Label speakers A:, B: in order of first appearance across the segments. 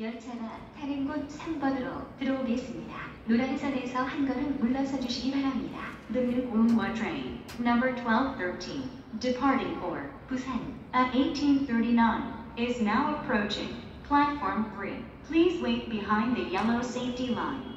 A: 열차가 다른 곳 3번으로 들어오겠습니다. 노란선에서 한 걸음 물러서 주시기 바랍니다. The Mugunghwa train, number 1213, departing for Busan at 1839, is now approaching platform 3. Please wait behind the yellow safety line.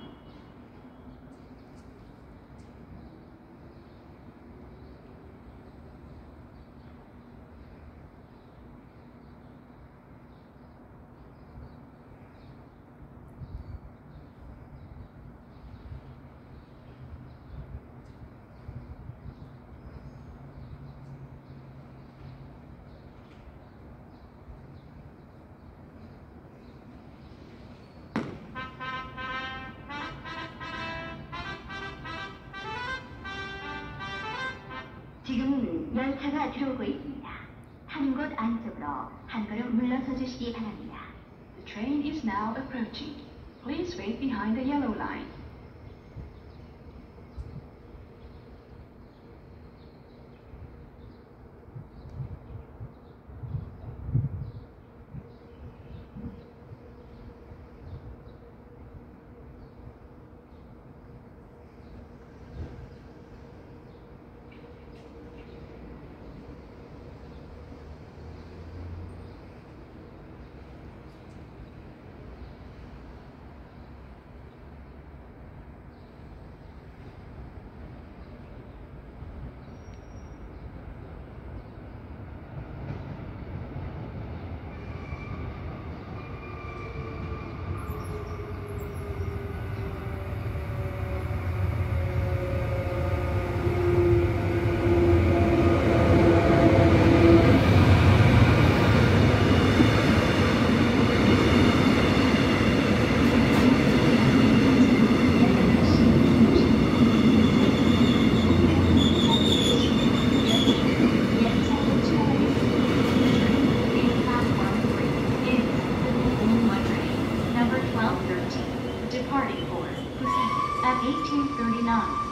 A: 지금 열차가 들어오고 있습니다. 타는 곳 안쪽으로 한 걸음 물러서 주시기 바랍니다. The train is now approaching. Please wait behind the yellow line. 1213, departing for Busan at 1839.